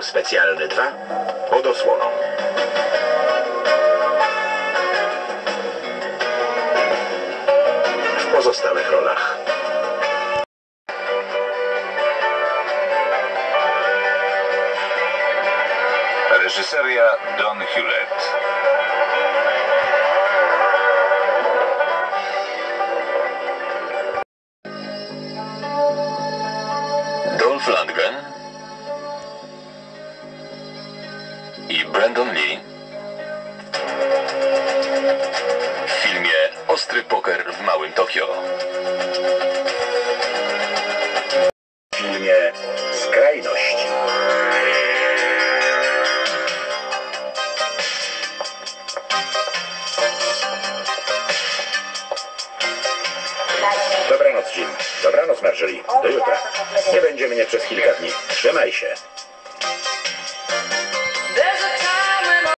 Dział Specjalny 2 pod osłoną. W pozostałych rolach Reżyseria Don Hewlett. Dolph Lundgren i Brandon Lee w filmie Ostry poker w Małym Tokio. w filmie Skrajność. Dobranoc, Jim. Dobranoc, Marjorie. Do jutra. Nie będzie mnie przez kilka dni. Trzymaj się.